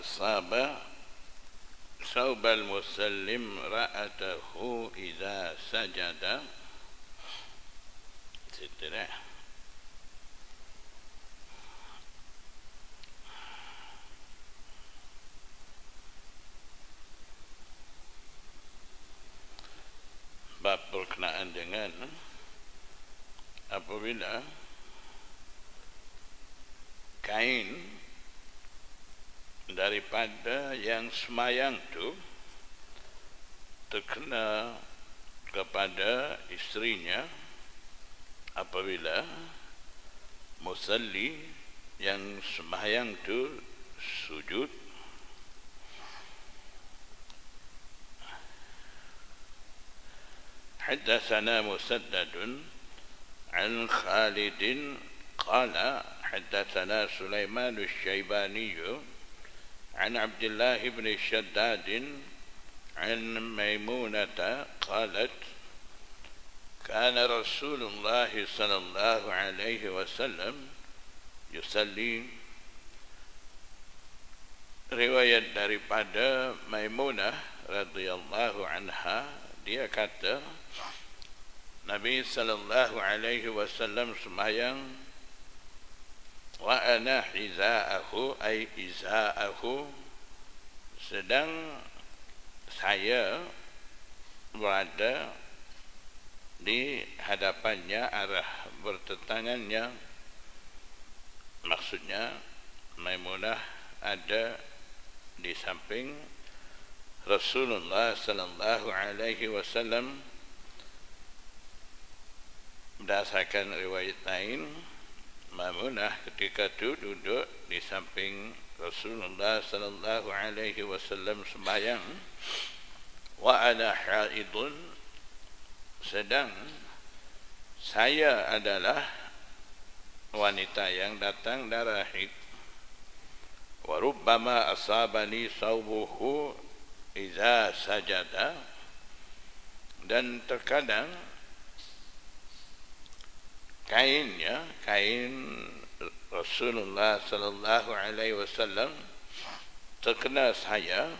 أصاب ثوب المسلم رأته إذا سجد. سترة semayang tu terkena kepada istrinya apabila musalli yang semayang tu sujud حدثنا مسدد عن خالد قال حدثنا سليمان الشيباني عن عبد الله بن الشداد عن ميمونة قالت كان رسول الله صلى الله عليه وسلم يصلي riwayat daripada Maimunah radhiyallahu anha dia kata Nabi sallallahu alaihi wasallam sembahyang wa ana hizaahu ay izaahu sedang saya berada di hadapannya arah bertetangannya maksudnya Maimunah ada di samping Rasulullah sallallahu alaihi wasallam. Berdasarkan riwayat lain Maimunah ketika itu duduk di samping Rasulullah sallallahu alaihi wasallam sembahyang wa ana haidun sedang saya adalah wanita yang datang darah haid. Wa rubbama asabani sawbuhu idza sajada. Dan terkadang kainnya kain Rasulullah sallallahu alaihi wasallam terkena saya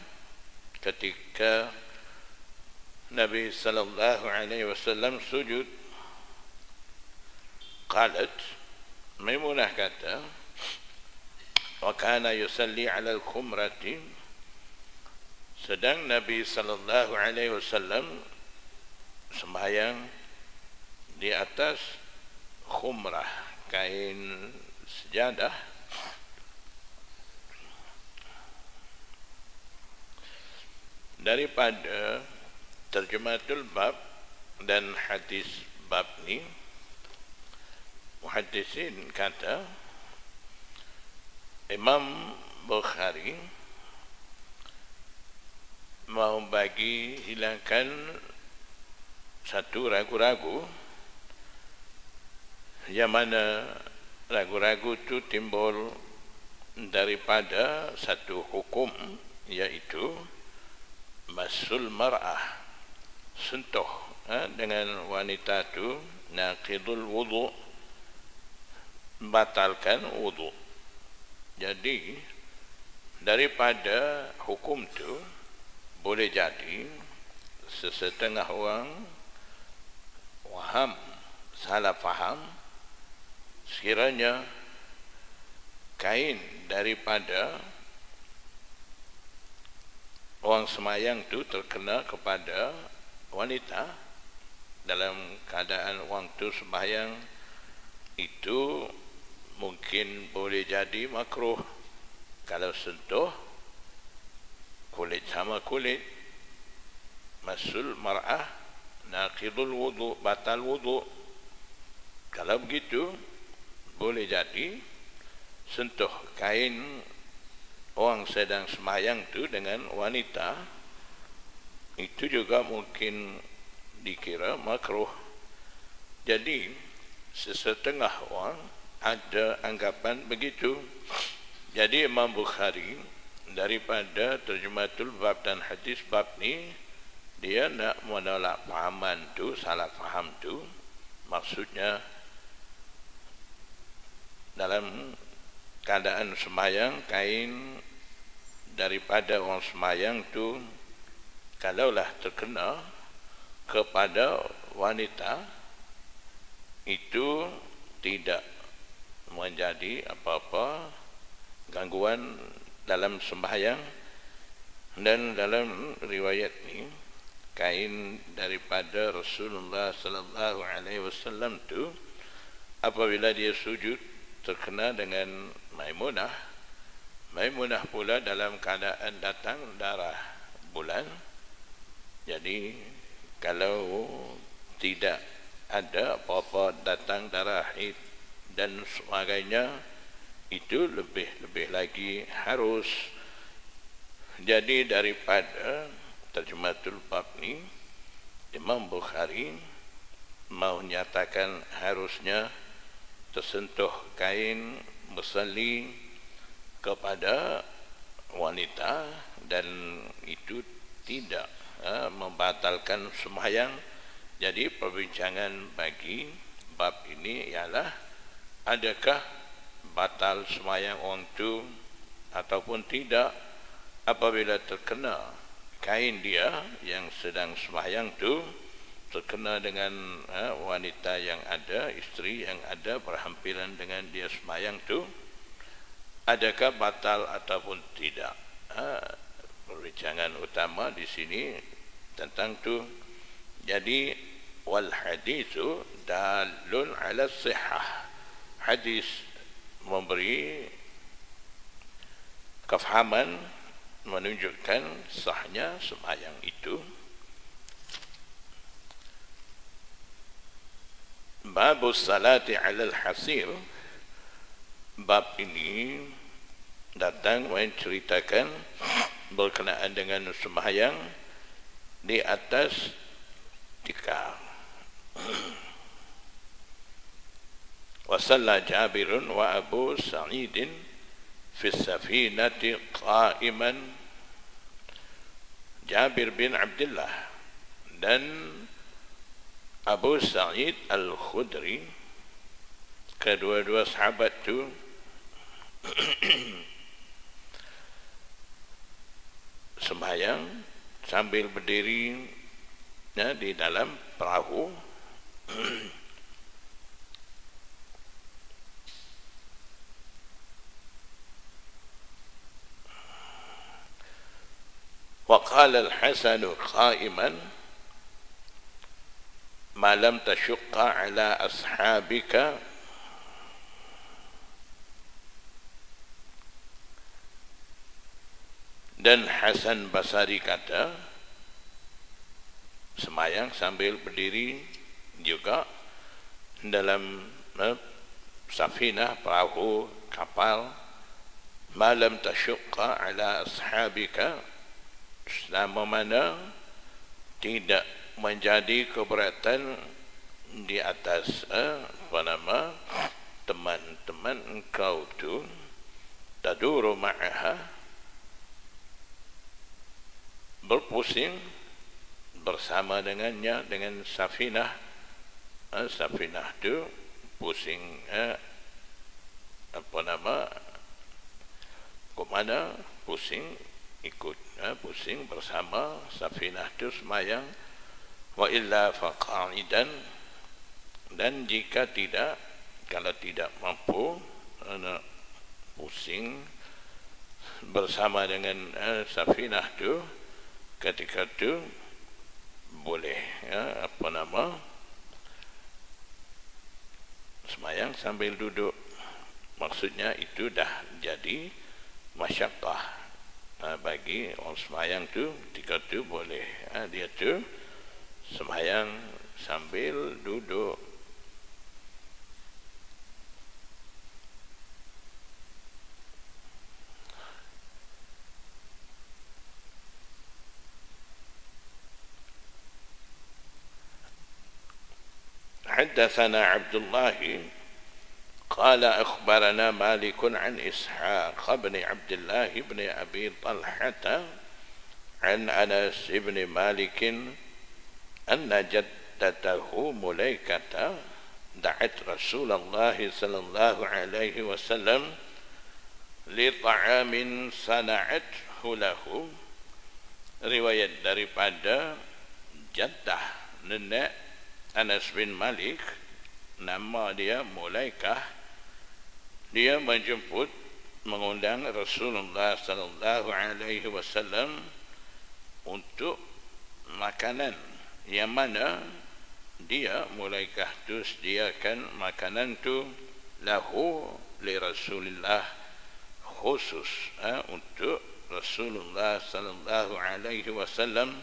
ketika Nabi sallallahu alaihi wasallam sujud. Qalat Maimunah kata wa kana yusalli ala al-khumrati. Sedang Nabi sallallahu alaihi wasallam sembahyang di atas khumrah kain sejadah. Daripada terjematul bab dan hadis bab ni muhaddisin kata Imam Bukhari mau bagi hilangkan satu ragu-ragu yang mana ragu-ragu itu timbul daripada satu hukum iaitu masul mar'ah sentuh ha, dengan wanita itu naqidul wudu batalkan wudu. Jadi daripada hukum itu boleh jadi sesetengah orang waham salah faham sekiranya kain daripada orang semayang itu terkena kepada wanita dalam keadaan orang itu semayang itu mungkin boleh jadi makruh. Kalau sentuh kulit sama kulit. Masul mar'ah naqidul wudu batal wudu. Kalau begitu boleh jadi sentuh kain orang sedang semayang tu dengan wanita itu juga mungkin dikira makruh jadi sesetengah orang ada anggapan begitu. Jadi Imam Bukhari daripada terjematul bab dan hadis bab ni dia nak menolak fahaman tu salah faham tu maksudnya dalam keadaan semayang kain daripada orang semayang tu kalaulah terkena kepada wanita itu tidak menjadi apa-apa gangguan dalam sembahyang. Dan dalam riwayat ini kain daripada Rasulullah sallallahu alaihi wasallam tu apabila dia sujud terkena dengan Maimunah. Maimunah pula dalam keadaan datang darah bulan. Jadi kalau tidak ada apa-apa datang darah dan sebagainya itu lebih-lebih lagi harus. Jadi daripada terjematul bab Imam Bukhari mau nyatakan harusnya tersentuh kain musalli kepada wanita dan itu tidak ha, membatalkan sembahyang. Jadi perbincangan bagi bab ini ialah adakah batal semayang orang itu ataupun tidak apabila terkena kain dia yang sedang semayang itu terkena dengan ha, wanita yang ada, isteri yang ada berhampiran dengan dia semayang itu adakah batal ataupun tidak? Ha, perbincangan utama di sini tentang itu jadi wal hadithu dalun ala sihah. Hadis memberi kefahaman menunjukkan sahnya sembahyang itu bab salati ala al-hasir bab ini datang menceritakan berkenaan dengan sembahyang di atas tikar. Wasalla jabirun wa abu sa'idin fi safinati qa'iman. Jabir bin abdullah dan Abu Sa'id Al-Khudri kedua-dua sahabat tu sembahyang sambil berdiri ya, di dalam perahu وقال الحسن قائما malam tashuqqa ala ashabika? Dan Hasan Basari kata semayang sambil berdiri juga dalam eh, safinah perahu kapal malam tashuqqa ala ashabika? Selama mana tidak menjadi keberatan di atas eh, apa nama teman-teman engkau tu taduru ma'aha berpusing bersama dengannya dengan safinah eh, safinah tu pusing eh, apa nama ke mana pusing ikut ha, pusing bersama safinah itu semayang wa illa faqaidan. Dan jika tidak kalau tidak mampu ha, pusing bersama dengan ha, safinah itu ketika itu boleh ya, apa nama semayang sambil duduk. Maksudnya itu dah jadi masyakkah ha, bagi orang semayang tu ketika tu boleh ha, dia tu semayang sambil duduk. حدثنا عبد الله قال أخبرنا مالك عن إسحاق بن عبد الله بن أبي طلحة عن أنس بن مالك anna jaddatahu mulaikata da'at Rasulullah sallallahu alaihi wasallam li ta'amin sana'at hulahu riwayat daripada jaddah nenek Anas bin Malik. Nama dia Mulaikah. Dia menjemput mengundang Rasulullah sallallahu alaihi wasallam untuk makanan yang mana dia mulaikah tu sediakan makanan tu lahu li Rasulullah khusus ha, untuk Rasulullah sallallahu alaihi wasallam.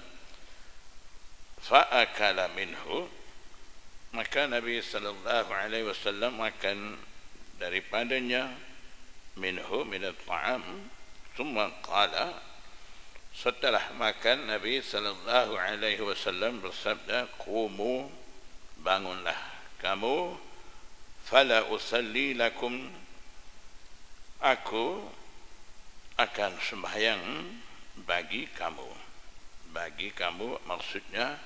Fa akala minhu maka Nabi sallallahu alaihi wasallam makan daripadanya minhu minat ta'am. Thumma qala setelah makan Nabi sallallahu alaihi wasallam bersabda qumu bangunlah kamu. Fala usalli lakum. Aku akan sembahyang bagi kamu. Bagi kamu maksudnya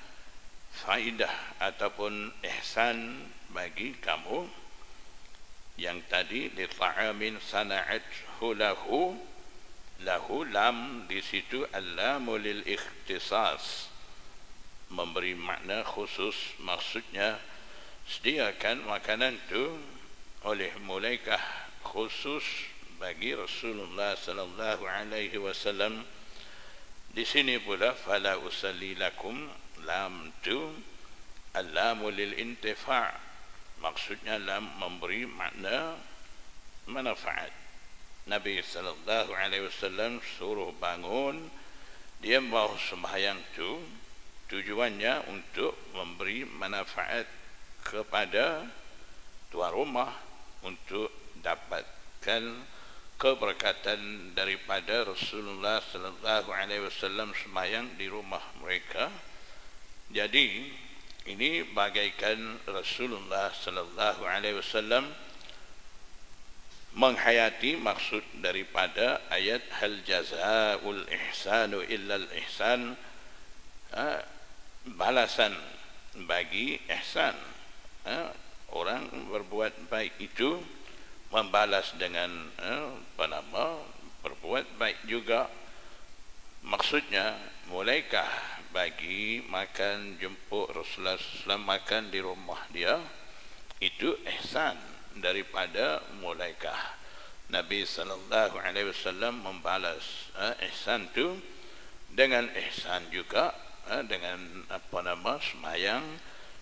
faidah ataupun ihsan bagi kamu. Yang tadi li ta'amin sana'at hulahu lahu lam di situ allamu lil ikhtisas. Memberi makna khusus maksudnya sediakan makanan itu oleh mulaikah khusus bagi Rasulullah sallallahu alaihi wasallam. Di sini pula fala usalli lakum lam tu allamu lil intifa' maksudnya dalam memberi makna manfaat Nabi sallallahu alaihi wasallam suruh bangun. Dia mau sembahyang tu tujuannya untuk memberi manfaat kepada tuan rumah untuk dapatkan keberkatan daripada Rasulullah sallallahu alaihi wasallam sembahyang di rumah mereka. Jadi ini bagaikan Rasulullah sallallahu alaihi wasallam menghayati maksud daripada ayat hal jazaul ihsanu illa al ihsan ha, balasan bagi ihsan. Ha, orang berbuat baik itu membalas dengan ha, apa nama berbuat baik juga. Maksudnya mulaikah bagi makan jemput Rasulullah SAW makan di rumah dia? Itu ihsan daripada mulaikah. Nabi sallallahu alaihi wasallam membalas uh, ihsan tu dengan ihsan juga uh, dengan apa nama semayang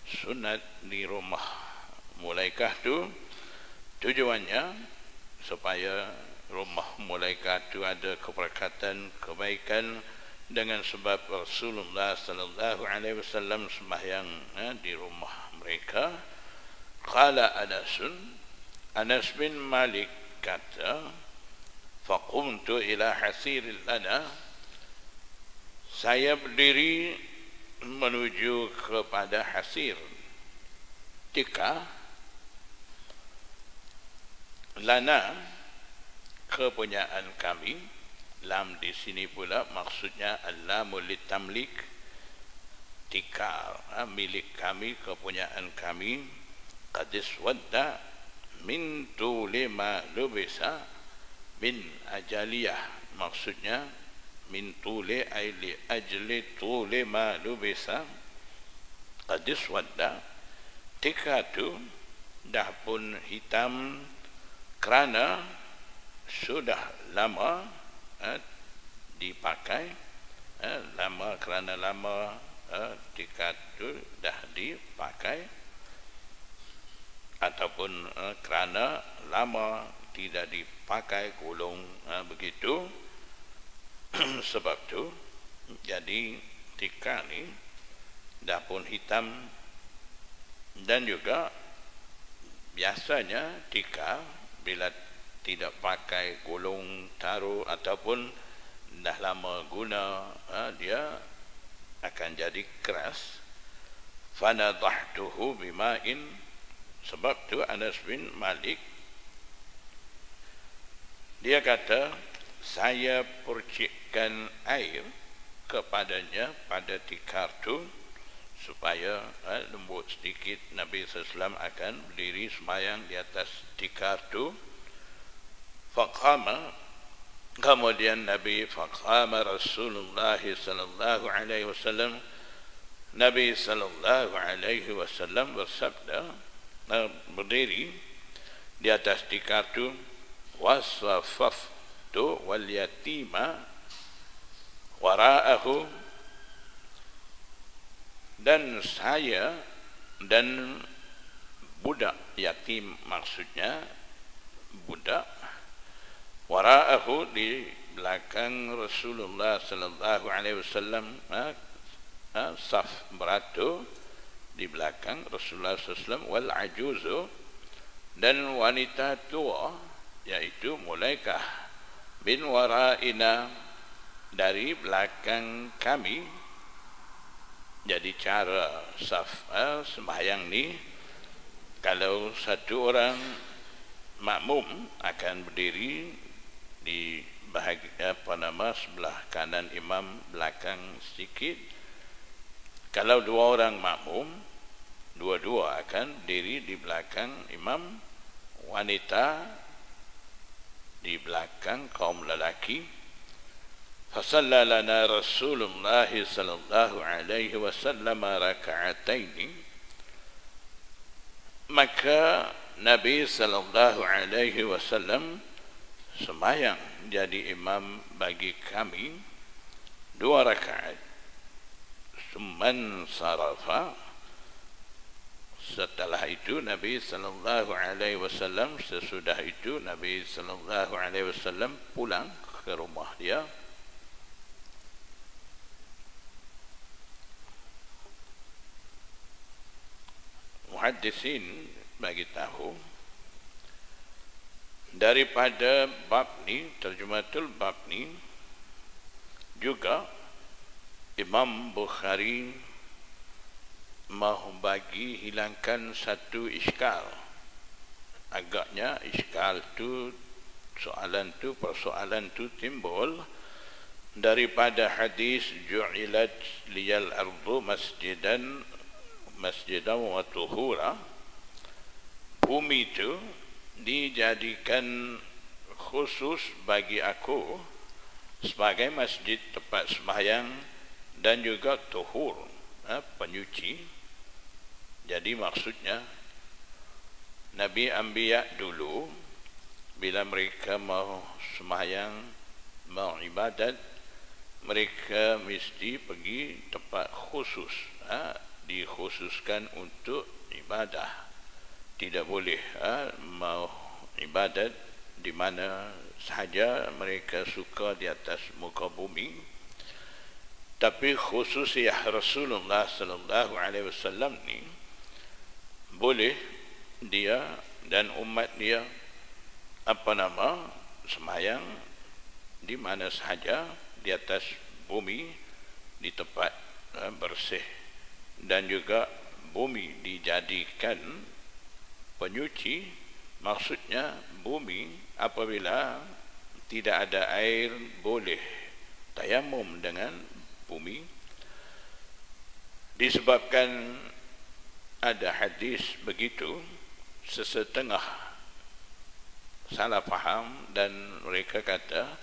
sunat di rumah. Mulaikah tu tujuannya supaya rumah mulaikah tu ada keberkatan kebaikan dengan sebab Rasulullah sallallahu alaihi wasallam sembahyang eh, di rumah mereka. Qala Anasun Anas bin Malik kata faqumtu ila hasir lana. Saya berdiri menuju kepada hasir. Tika lana kepunyaan kami. Lam di sini pula maksudnya lamul litamlik. Tikar ha, milik kami kepunyaan kami. Qadis wadda min tulima lubisa min ajaliyah. Maksudnya min tuli aili ajli tuli ma lubisa. Qadis wadda tika tu dah pun hitam kerana sudah lama eh, dipakai eh, lama kerana lama eh, tikat itu dah dipakai ataupun eh, kerana lama tidak dipakai gulung eh, begitu. Sebab tu jadi tika ni dah pun hitam dan juga biasanya tika bila tidak pakai gulung taruh ataupun dah lama guna ha, dia akan jadi keras. Fanadahtuhu bima'in sebab tu Anas bin Malik dia kata saya percikkan air kepadanya pada tikar tu supaya ha, lembut sedikit. Nabi SAW akan berdiri semayang di atas tikar tu. Faqama kemudian Nabi faqama Rasulullah sallallahu alaihi wasallam. Nabi sallallahu alaihi wasallam bersabda berdiri di atas tikar tu wasafaf tu wal yatima wara'ahu. Dan saya dan budak yatim maksudnya budak wara'ahu di belakang Rasulullah sallallahu alaihi wasallam ha, ha, saf beratur di belakang Rasulullah sallallahu wal ajuzu dan wanita tua yaitu mulaikah bin wara'ina dari belakang kami. Jadi cara saf ha, sembahyang ni kalau satu orang makmum akan berdiri di bahagian apa nama sebelah kanan imam belakang sedikit kalau dua orang makmum dua-dua akan diri di belakang imam wanita di belakang kaum lelaki. Fasallalana rasulullah sallallahu alaihi wasallam raka'atain maka nabi sallallahu alaihi wasallam semayang jadi imam bagi kami dua rakaat. Summan sarafa setelah itu Nabi sallallahu alaihi wasallam sesudah itu Nabi sallallahu alaihi wasallam pulang ke rumah dia. Muhaddisin bagi tahu daripada bab ni terjematul bab ni juga Imam Bukhari mahu bagi hilangkan satu iskal. Agaknya iskal tu soalan tu persoalan tu timbul daripada hadis ju'ilat liyal ardu masjidan masjidan wa tuhura. Bumi tu dijadikan khusus bagi aku sebagai masjid tempat sembahyang dan juga tuhur ha, penyuci jadi maksudnya Nabi Ambiya dulu bila mereka mau sembahyang mau ibadat mereka mesti pergi tempat khusus ha, dikhususkan untuk ibadah. Tidak boleh ha, mau ibadat di mana sahaja mereka suka di atas muka bumi. Tapi khususiyah Rasulullah sallallahu alaihi wasallam ni boleh dia dan umat dia apa nama semayang di mana sahaja di atas bumi di tempat uh, bersih. Dan juga bumi dijadikan penyuci maksudnya bumi apabila tidak ada air boleh tayamum dengan bumi. Disebabkan ada hadis begitu sesetengah salah faham dan mereka kata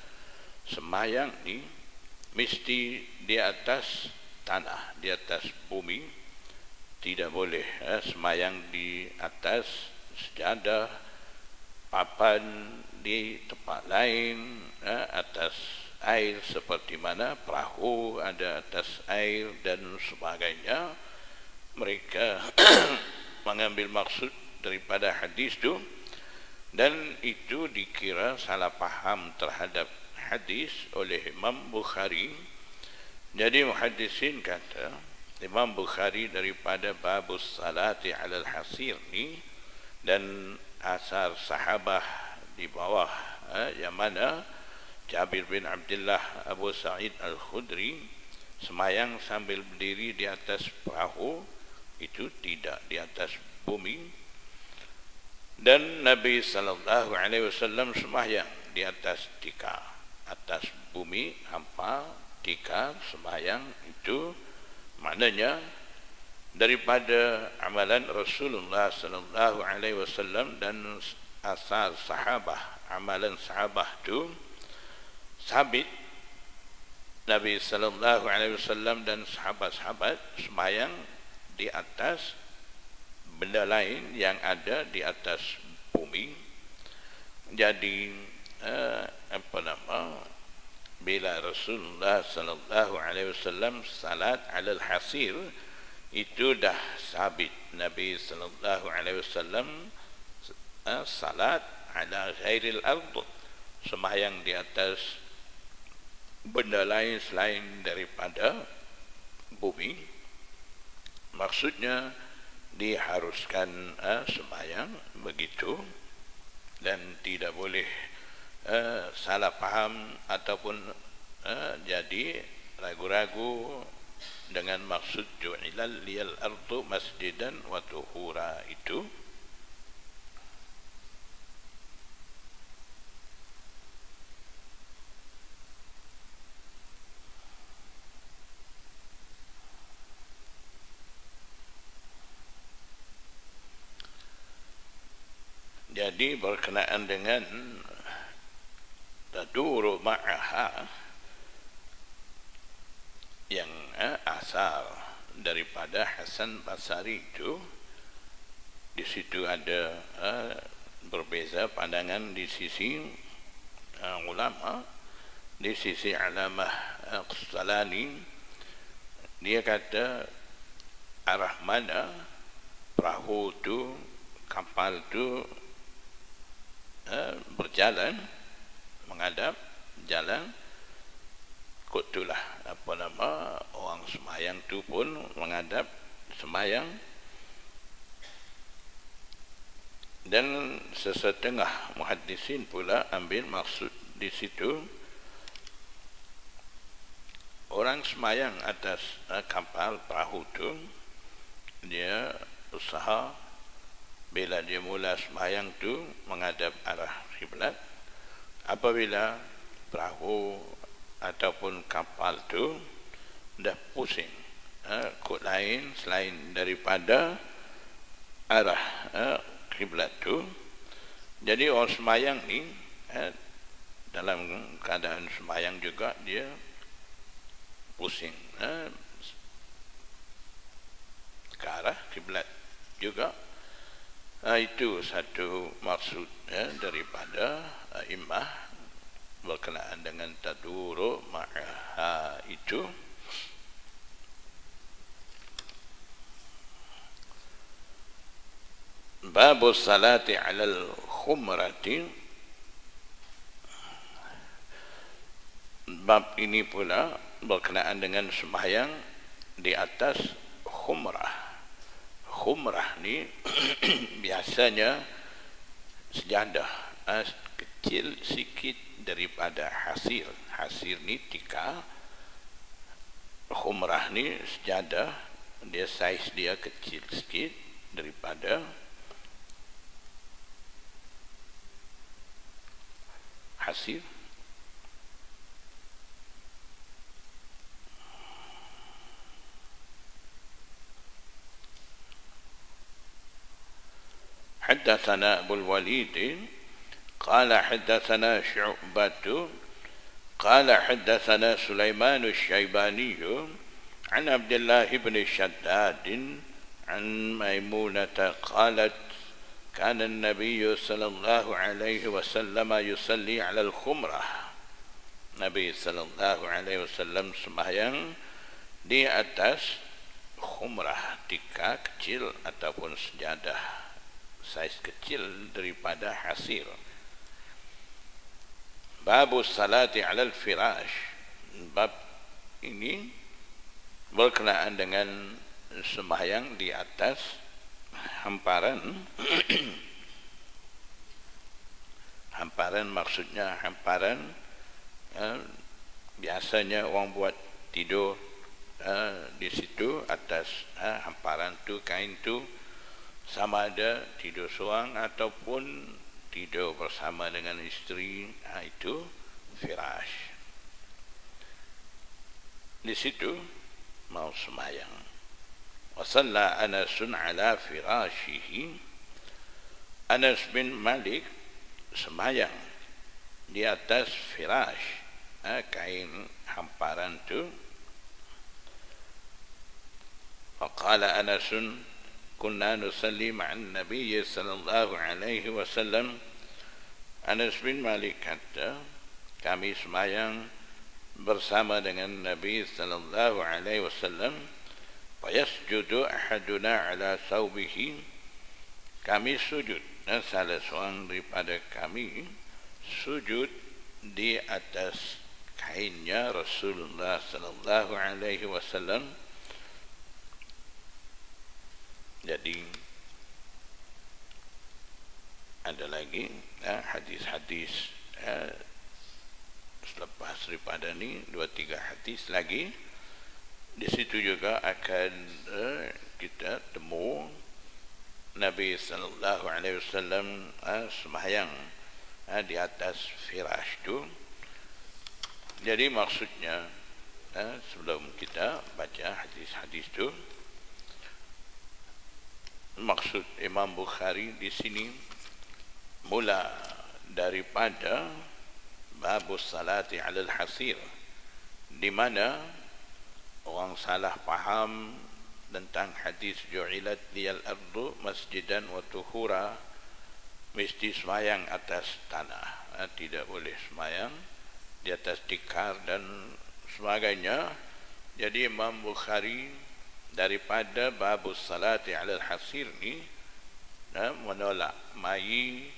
semayang ni mesti di atas tanah di atas bumi. Tidak boleh eh, semayang di atas sejadah papan di tempat lain eh, atas air seperti mana perahu ada atas air dan sebagainya mereka mengambil maksud daripada hadis itu dan itu dikira salah paham terhadap hadis oleh Imam Bukhari. Jadi muhadisin kata Imam Bukhari daripada babus salati alal hasir ni dan asar sahabah di bawah eh, yang mana Jabir bin Abdullah Abu Sa'id Al-Khudri semayang sambil berdiri di atas perahu itu tidak di atas bumi. Dan Nabi sallallahu alaihi wasallam semayang di atas tika. Atas bumi hampa tika semayang itu maknanya daripada amalan Rasulullah sallallahu alaihi wasallam dan asal sahabah amalan sahabah itu sabit. Nabi sallallahu alaihi wasallam dan sahabat-sahabat semayang di atas benda lain yang ada di atas bumi. Jadi uh, apa nama? Bila Rasulullah sallallahu alaihi wasallam salat alal hasir itu dah sabit. Nabi sallallahu alaihi wasallam uh, salat ala ghairil ard sembahyang di atas benda lain selain daripada bumi maksudnya diharuskan uh, sembahyang begitu. Dan tidak boleh uh, salah faham ataupun uh, jadi ragu-ragu dengan maksud ju'ilal liyal ardu masjidan wa tuhura itu jadi berkenaan dengan taduru ma'aha yang eh, asal daripada Hasan Basari itu di situ ada eh, berbeza pandangan di sisi eh, ulama di sisi alamah Qustalani dia kata arah mana perahu itu kapal itu Eh, berjalan menghadap jalan. Kutulah apa nama orang semayang tu pun menghadap semayang dan sesetengah muhadisin pula ambil maksud di situ. Orang semayang atas uh, kapal perahu tu dia usaha bila dia mula sembahyang tu menghadap arah kiblat apabila perahu ataupun kapal tu dah pusing ha, kod lain selain daripada arah ha, kiblat tu jadi orang sembahyang ni ha, dalam keadaan sembahyang juga dia pusing ha, ke arah kiblat juga Ha, itu satu maksud ya, daripada uh, imah berkenaan dengan taduru ma'aha itu Babu salati alal khumrati Bab ini pula berkenaan dengan sembahyang di atas khumrah. Khumrah ni biasanya sejadah uh, kecil sikit daripada hasir. Hasir ni tika. Khumrah ni sejadah dia saiz dia kecil sikit daripada hasir. حدثنا أبو الوليد قال حدثنا شعبة قال حدثنا سليمان الشيباني عن عبد الله بن شداد عن ميمونة قالت كان النبي صلى الله عليه وسلم يصلي على الخمرة. Nabi sallallahu alaihi wasallam sembahyang di atas khumrah tika kecil ataupun sejadah. Saiz kecil daripada hasir. Babu salati ala al-firash. Bab ini berkenaan dengan sembahyang di atas hamparan. hamparan maksudnya hamparan eh, biasanya orang buat tidur eh, di situ atas eh, hamparan tu kain tu sama ada tidur seorang ataupun tidur bersama dengan isteri ha, itu firash di situ mau semayang wasalla anasun ala firashihi Anas bin Malik semayang di atas firash ha, kain hamparan tu. Faqala Anasun كنا نصلي مع النبي صلى الله عليه وسلم Anas bin Malik kata kami semayang bersama dengan Nabi sallallahu alaihi wasallam fayasjudu ahaduna ala saubihi kami sujud dan salah seorang daripada kami sujud di atas kainnya Rasulullah sallallahu alaihi wasallam jadi ada lagi ya, hadis-hadis ya, selepas daripada ni dua tiga hadis lagi. Di situ juga akan uh, kita temu Nabi sallallahu alaihi wasallam uh, sembahyang uh, di atas firash tu. Jadi maksudnya uh, sebelum kita baca hadis-hadis tu maksud Imam Bukhari di sini mula daripada bab salati ala al-hasir di mana orang salah faham tentang hadis ju'ilat liyal ardu masjidan wa tuhura mesti semayang atas tanah. Ha, tidak boleh semayang di atas tikar dan sebagainya. Jadi Imam Bukhari daripada babus salati ala hasir ni nah, menolak. Mai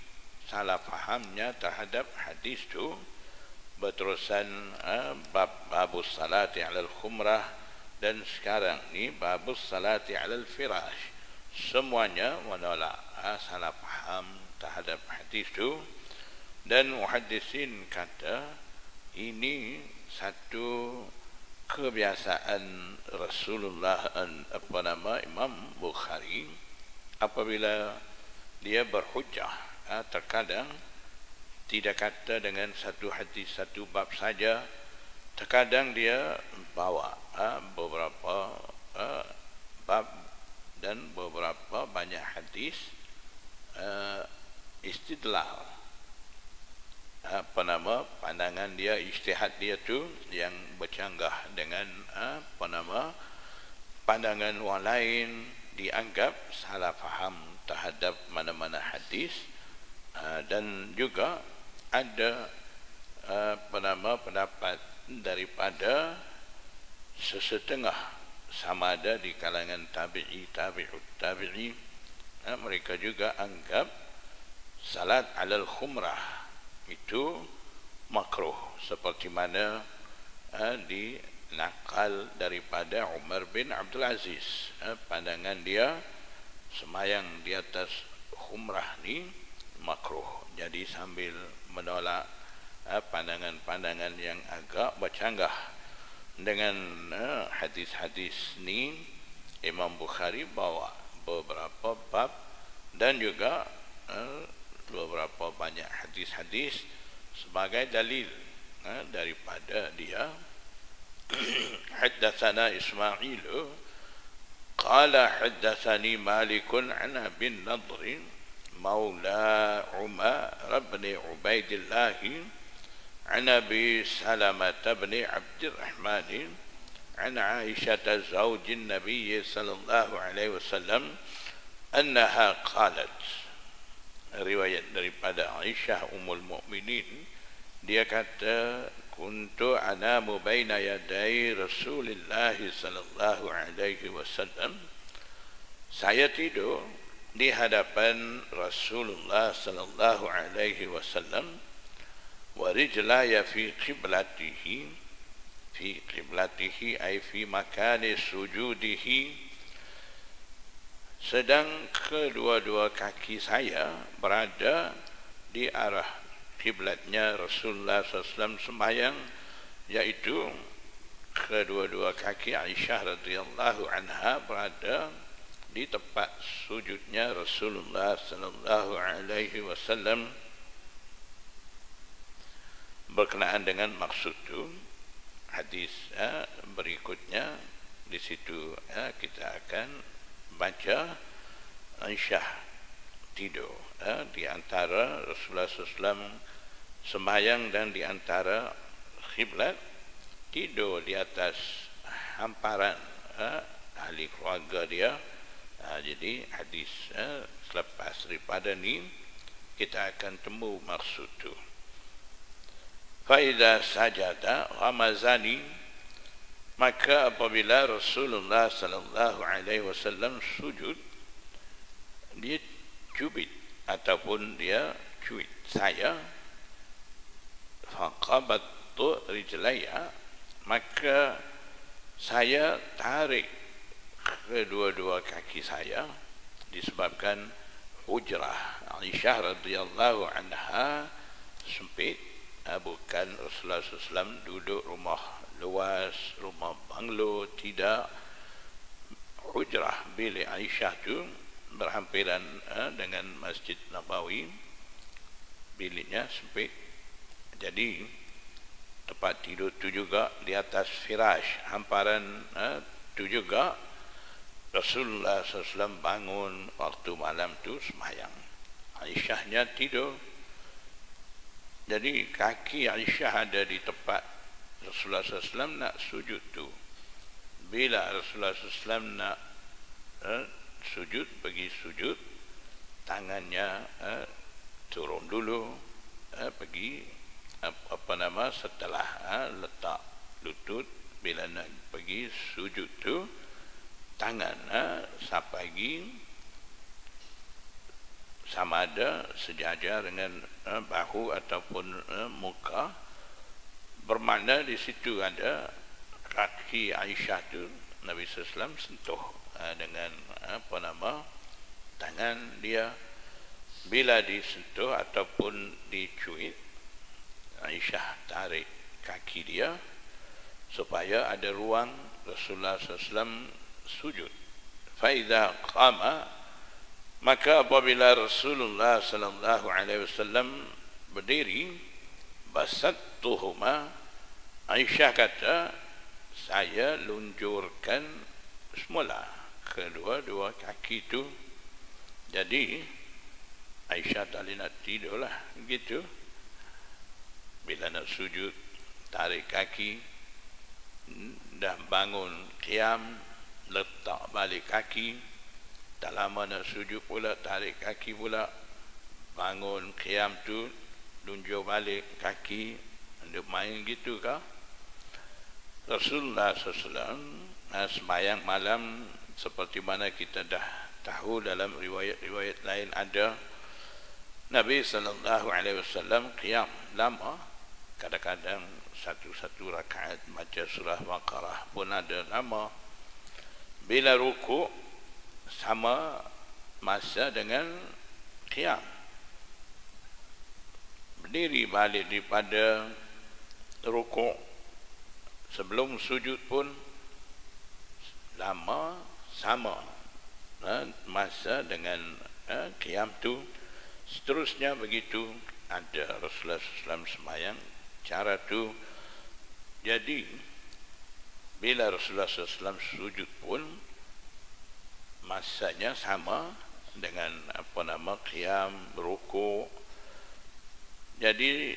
salah fahamnya terhadap hadis tu. Berterusan uh, bab babus salati ala khumrah. Dan sekarang ni babus salati ala firash. Semuanya menolak uh, salah faham terhadap hadis tu. Dan muhaddisin kata ini satu kebiasaan Rasulullah apa nama Imam Bukhari apabila dia berhujah ha, terkadang tidak kata dengan satu hadis satu bab saja terkadang dia bawa ha, beberapa ha, bab dan beberapa banyak hadis ha, istidlal apa nama pandangan dia ijtihad dia tu yang bercanggah dengan apa nama pandangan orang lain dianggap salah faham terhadap mana-mana hadis. Dan juga ada apa nama pendapat daripada sesetengah sama ada di kalangan tabi'i tabi'ut tabi'i. Mereka juga anggap salat alal khumrah itu makruh seperti mana uh, di nakal daripada Umar bin Abdul Aziz. Eh, pandangan dia semayang di atas khumrah ni makruh. Jadi sambil menolak eh, pandangan-pandangan yang agak bercanggah dengan eh, hadis-hadis ni Imam Bukhari bawa beberapa bab dan juga uh, beberapa banyak hadis-hadis sebagai dalil uh, daripada dia حدثنا إسماعيل قال حدثني مالك عن أبي النضر مولى عمر بن عبيد الله عن أبي سلمة بن عبد الرحمن عن عائشة زوج النبي صلى الله عليه وسلم أنها قالت riwayat daripada Aisyah Ummul Mukminin dia kata kuntu ana mubaina yaday Rasulillah sallallahu alaihi wasallam. Saya tidur di hadapan Rasulullah sallallahu alaihi wasallam wa rijlaya fi qiblatihi fi qiblatihi ay fi makani sujudihi sedang kedua-dua kaki saya berada di arah kiblatnya Rasulullah SAW sembahyang yaitu kedua-dua kaki Aisyah radhiyallahu anha berada di tempat sujudnya Rasulullah sallallahu alaihi wasallam. Berkenaan dengan maksud itu hadis ya, berikutnya di situ ya, kita akan baca Aisyah tidur ya, di antara Rasulullah SAW sembahyang dan di antara khiblat tidur di atas hamparan ya, ahli keluarga dia. Ya, jadi hadis ya, selepas daripada ni kita akan temu maksud tu. Faida sajada Ramazani maka apabila Rasulullah sallallahu alaihi wasallam sujud dia cubit ataupun dia cuit saya faqabattu rijlaya maka saya tarik kedua-dua kaki saya disebabkan hujrah Aisyah radhiyallahu anha sempit ha, bukan Rasulullah SAW duduk rumah luas, rumah banglo, tidak hujrah bilik Aisyah tu berhampiran ha, dengan Masjid Nabawi. Biliknya sempit. Jadi tempat tidur tu juga di atas firash hamparan ha, tu juga Rasulullah SAW bangun waktu malam tu semayang. Aisyahnya tidur. Jadi kaki Aisyah ada di tempat Rasulullah SAW nak sujud tu. Bila Rasulullah SAW nak eh, sujud, pergi sujud, tangannya eh, turun dulu, eh, pergi apa, apa nama setelah eh, letak lutut, bila nak pergi sujud tu, tangan eh, sampai pergi sama ada sejajar dengan uh, bahu ataupun uh, muka bermakna di situ ada kaki Aisyah tu Nabi SAW sentuh uh, dengan apa nama tangan dia. Bila disentuh ataupun dicuit Aisyah tarik kaki dia supaya ada ruang Rasulullah SAW sujud. Faida qama Maka apabila Rasulullah sallallahu alaihi wasallam berdiri basattuhuma Aisyah kata saya luncurkan semula kedua-dua kaki itu jadi Aisyah tak nak tidurlah. Gitu bila nak sujud tarik kaki dah bangun kiam letak balik kaki. Tak lama nak sujud pula tarik kaki pula. Bangun kiam tu lunjuk balik kaki. Untuk main gitu kah Rasulullah SAW semayang malam seperti mana kita dah tahu dalam riwayat-riwayat lain ada Nabi sallallahu alaihi wasallam qiyam lama kadang-kadang satu-satu rakaat baca surah Baqarah pun ada lama. Bila ruku sama masa dengan qiyam. Berdiri balik daripada ruku sebelum sujud pun lama sama ha, masa dengan ha, qiyam tu. Seterusnya begitu ada Rasulullah SAW semayang cara tu. Jadi bila Rasulullah SAW sujud pun masanya sama dengan apa nama qiyam ruku jadi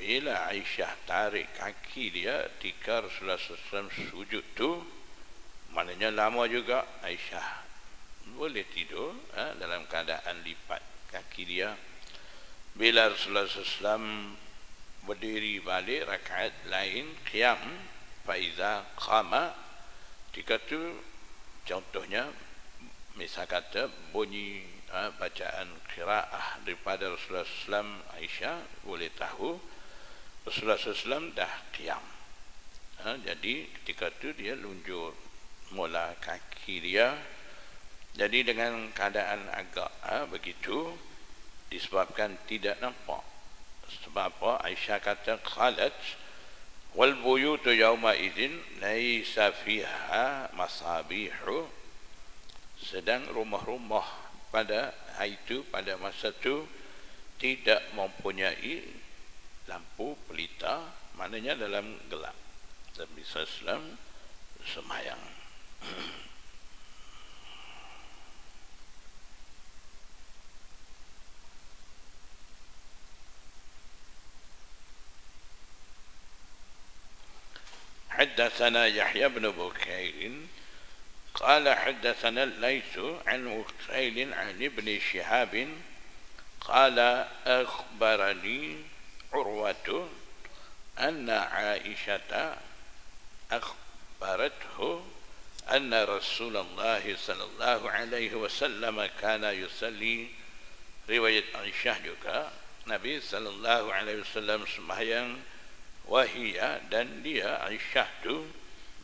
bila Aisyah tarik kaki dia ketika Rasulullah SAW sujud tu maknanya lama juga Aisyah. Boleh tidur ha, dalam keadaan lipat kaki dia. Bila Rasulullah SAW berdiri balik rakaat lain qiyam faiza qama ketika tu contohnya misal kata bunyi ha, bacaan qiraah daripada Rasulullah SAW Aisyah boleh tahu Rasulullah SAW dah qiyam ha, jadi ketika tu dia lunjur mula kaki dia. Jadi dengan keadaan agak ha, begitu disebabkan tidak nampak. Sebab apa? Aisyah kata qalat wal buyutu yawma idzin laisa fiha masabihu. Sedang rumah-rumah pada hari itu pada masa itu tidak mempunyai lampu pelita maknanya dalam gelap Nabi Sallam semayang حدثنا يحيى بن بكير قال حدثنا الليث عن بكير عن ابن شهاب قال أخبرني عروة أن عائشة أخبرته أن رسول الله صلى الله عليه وسلم كان يصلي رواية عائشة juga Nabi sallallahu alaihi wasallam sembahyang wahia dan dia Aisyah tu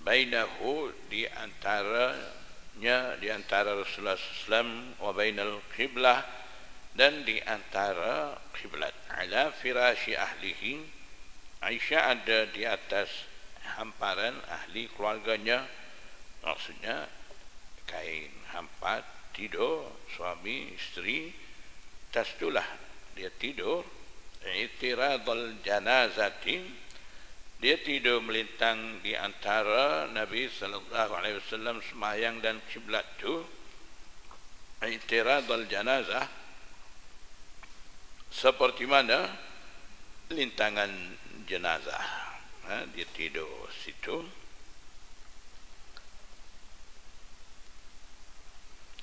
bainahu di antaranya di antara Rasulullah SAW wa bainal qiblah dan di antara qiblat ala firashi ahlihi Aisyah ada di atas hamparan ahli keluarganya. Maksudnya kain hampat tidur suami isteri tas itulah dia tidur. Itiradul janazati dia tidur melintang di antara Nabi sallallahu alaihi wasallam sembahyang dan kiblat tu. I'tirad al-janazah seperti mana lintangan jenazah ha, dia tidur situ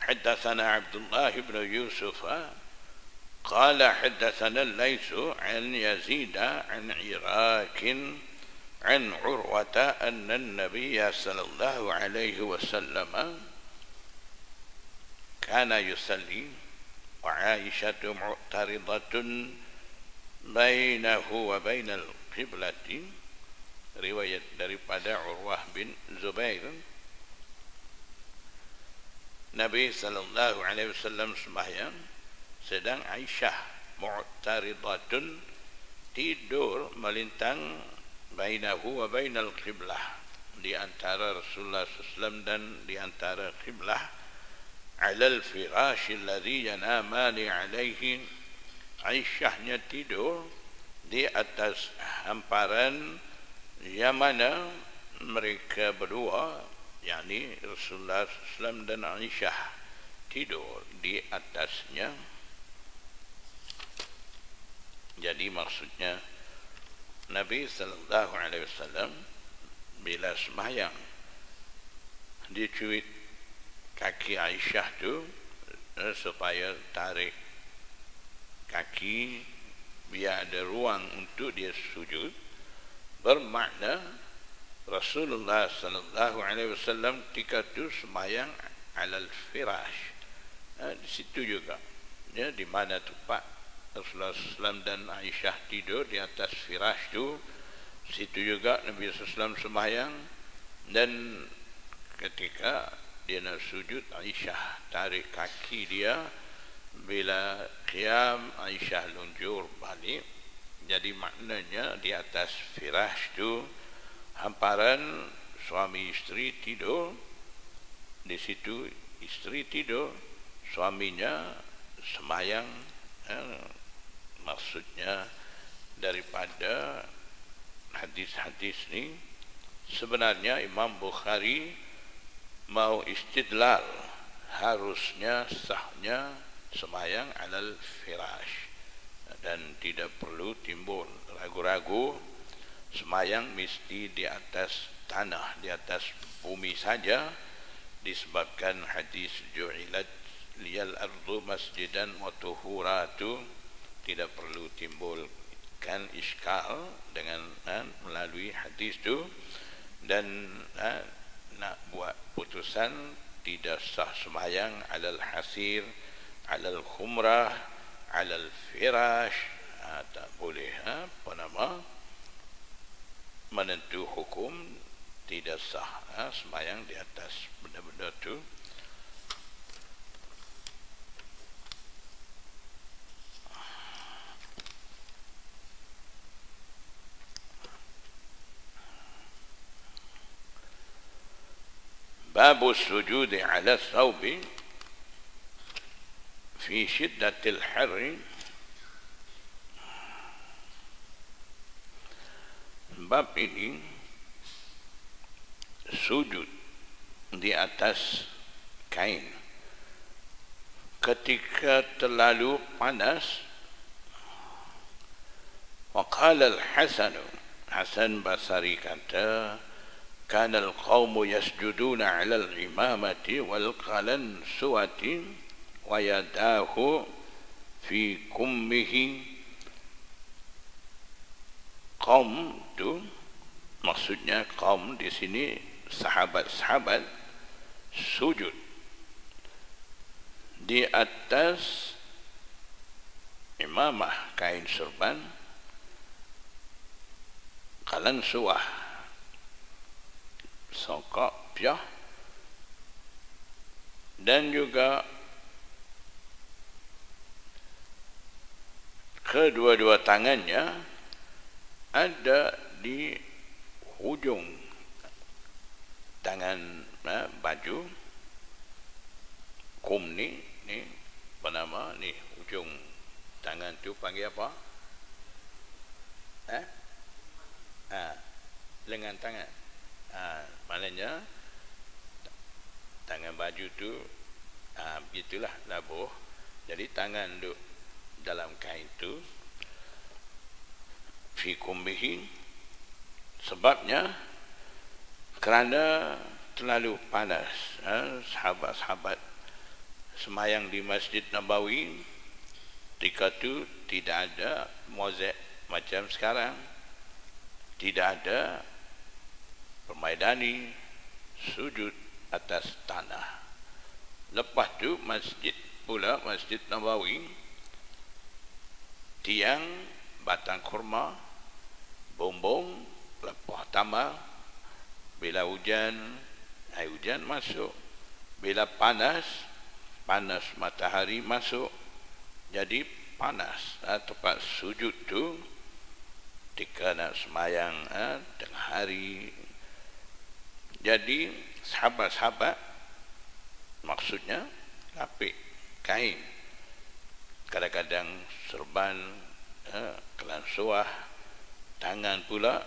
حدثنا عبد الله بن يوسف قال حدثنا الليث عن يزيد عن عراك عن عروة أن النبي صلى الله عليه وسلم كان يصلي وعائشة معترضة بينه وبين القبلة رواية daripada Urwah bin Zubair Nabi sallallahu alaihi wasallam sembahyang sedang Aisyah mu'taridatun tidur melintang bainahu wa bainal qiblah di antara Rasulullah SAW dan di antara qiblah al-firash alladhi yanamani alaihi Aisyahnya tidur di atas hamparan yang mana mereka berdua yakni Rasulullah SAW dan Aisyah tidur di atasnya. Jadi maksudnya Nabi sallallahu alaihi wasallam bila sembahyang dia cuit kaki Aisyah tu eh, supaya tarik kaki biar ada ruang untuk dia sujud. Bermakna Rasulullah sallallahu alaihi wasallam ketika tu sembahyang alal firash. Eh, di situ juga. Ya di mana tempat Rasulullah SAW dan Aisyah tidur di atas firash tu situ juga Nabi SAW sembahyang dan ketika dia nak sujud Aisyah tarik kaki dia. Bila qiyam Aisyah lunjur balik. Jadi maknanya di atas firash tu hamparan suami isteri tidur. Di situ isteri tidur suaminya semayang eh, maksudnya daripada hadis-hadis ni sebenarnya Imam Bukhari mau istidlal. Harusnya sahnya semayang alal firash. Dan tidak perlu timbul ragu-ragu. Semayang mesti di atas tanah di atas bumi saja. Disebabkan hadis ju'ilat liyal ardu masjidan wa tuhuratu. Tidak perlu timbulkan iskal dengan ha, melalui hadis itu dan ha, nak buat putusan tidak sah semayang alal hasir alal khumrah alal firash. Ha, tak boleh ha, apa nama? Menentu hukum tidak sah ha, semayang di atas benda-benda itu باب السجود على الثوب في شدة الحر. باب ini sujud di atas kain ketika terlalu panas وقال الحسن حسن بصري كتب kana al-qawmu yasjuduna 'ala al-imamati wal qalansuati wa yadahu fi kummihi. Kaum tu maksudnya kaum di sini sahabat-sahabat sujud. Di atas imamah kain surban kalan suah sokak piah. Dan juga kedua-dua tangannya ada di hujung tangan eh, baju. Kum ni ni apa nama ni hujung tangan tu panggil apa? Eh? Ha, lengan tangan ha, maknanya tangan baju tu ha, begitulah labuh. Jadi tangan tu dalam kain tu fi kumbihi sebabnya kerana terlalu panas ha, sahabat-sahabat semayang di Masjid Nabawi ketika tu tidak ada mozaik macam sekarang. Tidak ada permaidani sujud atas tanah. Lepas tu masjid pula masjid Nabawi. Tiang batang kurma bombong lepah tambah. Bila hujan air hujan masuk. Bila panas panas matahari masuk. Jadi panas. Ha, tempat sujud tu ketika nak semayang ha, tengah hari jadi sahabat-sahabat maksudnya lapik kain. Kadang-kadang serban eh, kelansuah tangan pula.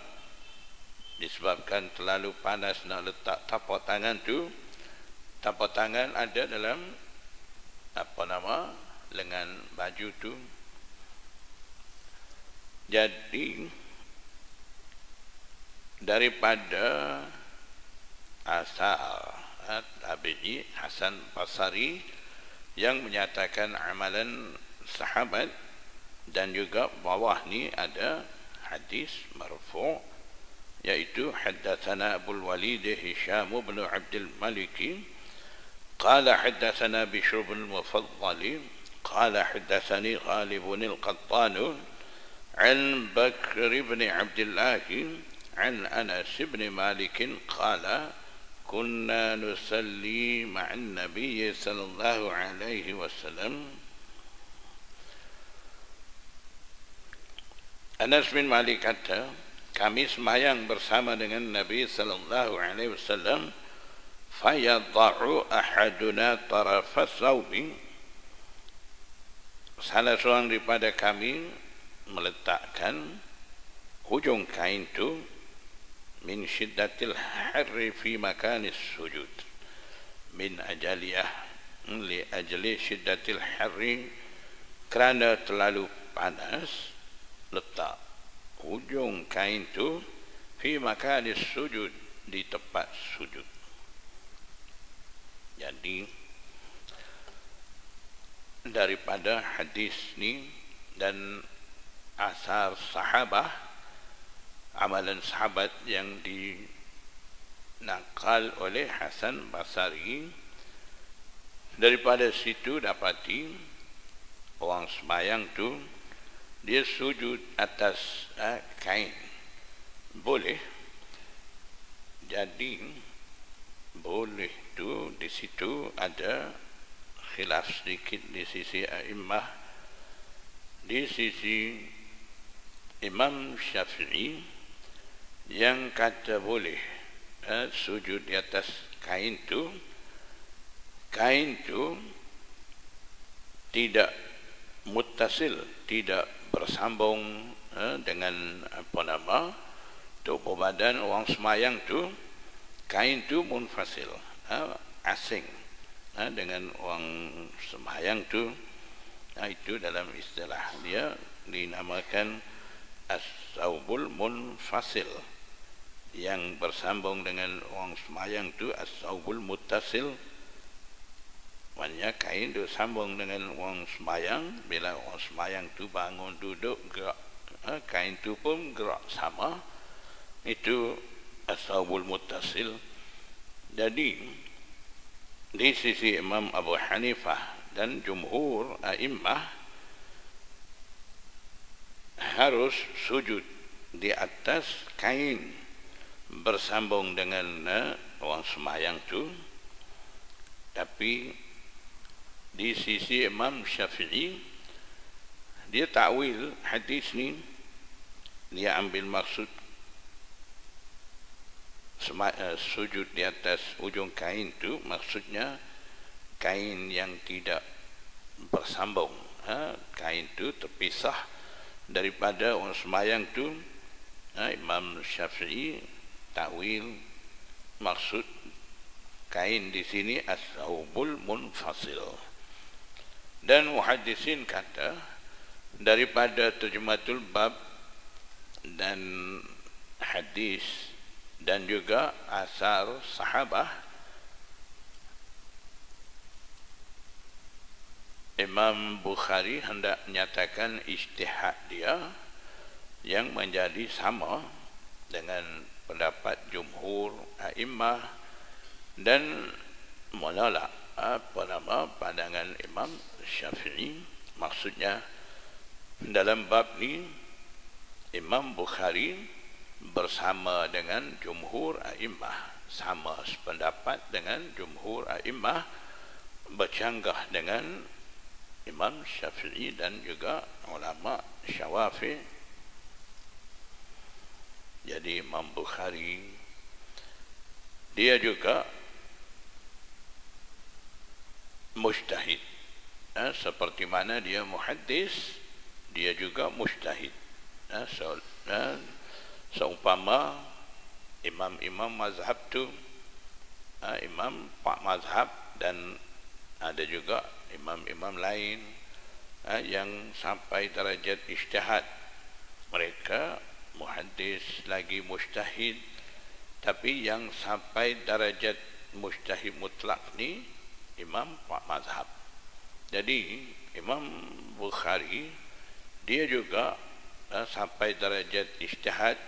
Disebabkan terlalu panas nak letak tapak tangan tu tapak tangan ada dalam apa nama lengan baju tu. Jadi daripada asal tabi'i Hasan Basari yang menyatakan amalan sahabat dan juga bawah ni ada hadis marfu yaitu haddatsana Abu Walid Hisham bin Abdul Malik قال حدثنا بشر بن المفضل قال حدثني غالب القطان عن بكر بن عبد الله عن أنس بن مالك قال كنا نصلي مع النبي صلى الله عليه وسلم Anas bin Malik kata, kami semayang bersama dengan Nabi sallallahu alaihi wasallam fayadha'u ahaduna tarafas sawbi salah seorang daripada kami meletakkan hujung kain itu min syiddatil harri fi makanis sujud. Min ajaliyah li ajli syiddatil harri kerana terlalu panas letak hujung kain tu fi makanis sujud di tempat sujud. Jadi daripada hadis ni dan asar sahabah amalan sahabat yang dinakal oleh Hasan Basari. Daripada situ dapati orang semayang tu dia sujud atas uh, kain. Boleh. Jadi boleh tu di situ ada khilaf sedikit di sisi a'immah. Di sisi Imam Syafi'i yang kata boleh uh, sujud di atas kain tu kain tu tidak mutasil tidak bersambung eh, dengan apa nama tubuh badan orang semayang tu kain tu munfasil eh, asing eh, dengan orang semayang tu. Eh, itu dalam istilah dia dinamakan as-saubul munfasil yang bersambung dengan orang semayang tu as-saubul mutasil Maknanya kain tu sambung dengan orang semayang. Bila orang semayang tu bangun duduk gerak ha, Kain tu pun gerak sama. Itu mutasil Jadi Di sisi Imam Abu Hanifah Dan Jumhur A'immah Harus sujud Di atas kain Bersambung dengan uh, Orang semayang tu Tapi di sisi Imam Syafi'i dia takwil hadis ni dia ambil maksud uh, sujud di atas ujung kain tu maksudnya kain yang tidak bersambung ha? kain tu terpisah daripada orang semayang tu ha? Imam Syafi'i takwil. Maksud kain di sini as-saubul munfasil. Dan muhadisin kata daripada terjematul bab dan hadis dan juga asar sahabah Imam Bukhari hendak menyatakan istihad dia yang menjadi sama dengan pendapat jumhur a'immah dan menolak apa nama pandangan Imam Syafi'i. Maksudnya dalam bab ni Imam Bukhari bersama dengan jumhur a'immah sama sependapat dengan jumhur a'immah bercanggah dengan Imam Syafi'i dan juga ulama Syawafi jadi Imam Bukhari dia juga mujtahid. Ha, seperti mana dia muhaddis dia juga mujtahid. Ha, so, ha, seumpama imam-imam mazhab tu ha, imam pak mazhab dan ada juga imam-imam lain ha, yang sampai darajat ijtihad. Mereka muhaddis lagi mujtahid tapi yang sampai darajat mujtahid mutlak ni imam pak mazhab. Jadi Imam Bukhari dia juga uh, sampai darajat ijtihad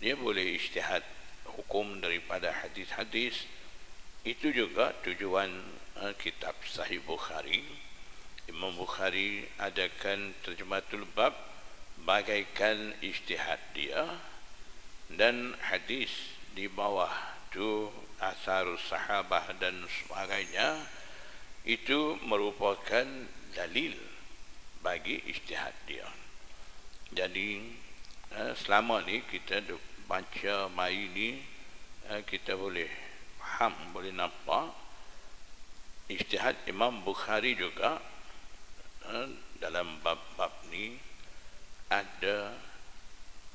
dia boleh ijtihad hukum daripada hadis-hadis. Itu juga tujuan uh, kitab Sahih Bukhari. Imam Bukhari adakan terjematul bab bagaikan ijtihad dia dan hadis di bawah tu asarus sahabah dan sebagainya itu merupakan dalil bagi ijtihad dia. Jadi eh, selama ni kita baca mai ni eh, kita boleh faham boleh nampak ijtihad Imam Bukhari juga eh, dalam bab-bab ni ada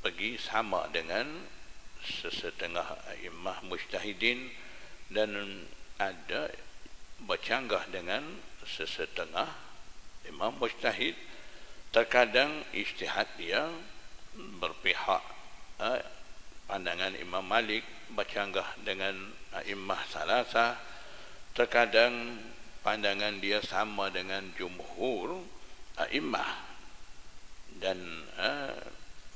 pergi sama dengan sesetengah imam mujtahidin dan ada bercanggah dengan sesetengah imam mujtahid. Terkadang ijtihad dia berpihak eh, pandangan Imam Malik bercanggah dengan Imam Salasa terkadang pandangan dia sama dengan jumhur Imam dan uh,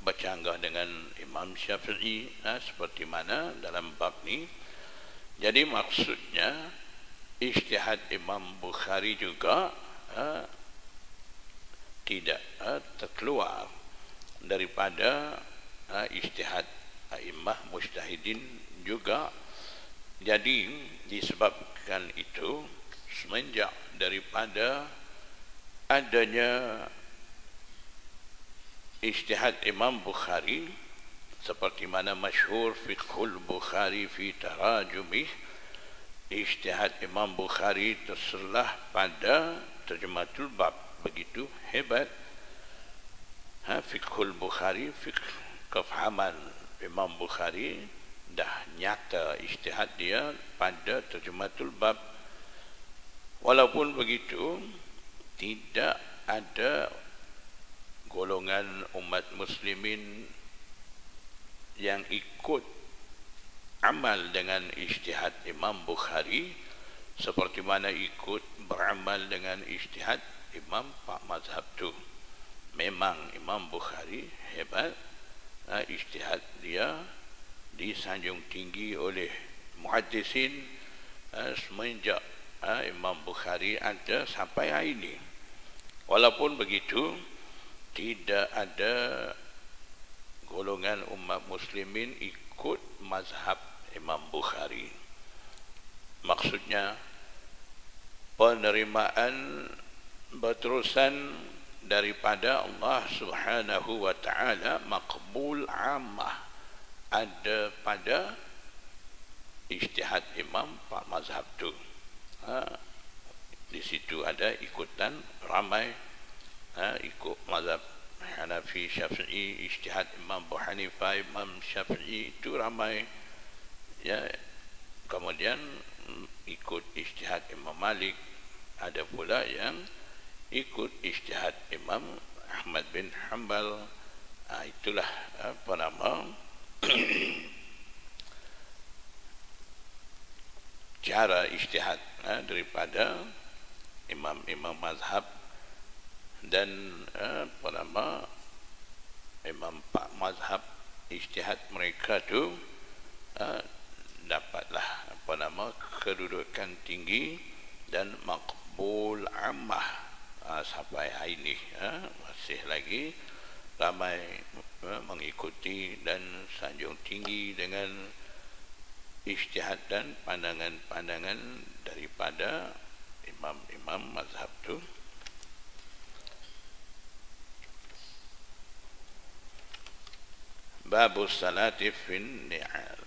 bercanggah dengan Imam Syafi'i uh, seperti mana dalam bab ni. Jadi maksudnya ijtihad Imam Bukhari juga uh, tidak uh, terkeluar daripada uh, ijtihad a'immah mujtahidin juga. Jadi disebabkan itu semenjak daripada adanya ijtihad Imam Bukhari seperti mana masyhur fiqhul Bukhari fi tarajumih ijtihad Imam Bukhari terselah pada terjematul bab. Begitu hebat ha fiqhul Bukhari fiqh kefahaman Imam Bukhari dah nyata ijtihad dia pada terjematul bab. Walaupun begitu tidak ada golongan umat muslimin yang ikut amal dengan ijtihad Imam Bukhari seperti mana ikut beramal dengan ijtihad Imam Pak Mazhab tu. Memang Imam Bukhari hebat uh, ijtihad dia disanjung tinggi oleh muhaddisin uh, semenjak uh, Imam Bukhari ada sampai hari ini. Walaupun begitu tidak ada golongan umat muslimin ikut mazhab Imam Bukhari. Maksudnya penerimaan berterusan daripada Allah Subhanahu wa taala makbul ammah ada pada ijtihad imam pak mazhab tu. Ha, di situ ada ikutan ramai ha, ikut mazhab Hanafi Syafi'i ijtihad Imam Abu Hanifah Imam Syafi'i itu ramai. Ya kemudian ikut ijtihad Imam Malik. Ada pula yang ikut ijtihad Imam Ahmad bin Hanbal. Ha, itulah apa nama? Cara ijtihad ha, daripada imam-imam mazhab dan ha, apa nama imam pak mazhab ijtihad mereka tu ha, dapatlah apa nama kedudukan tinggi dan makbul ammah. Uh, sampai hari ini uh, masih lagi ramai mengikuti dan sanjung tinggi dengan ijtihad dan pandangan-pandangan daripada imam-imam mazhab tu Babu salati fin ni'al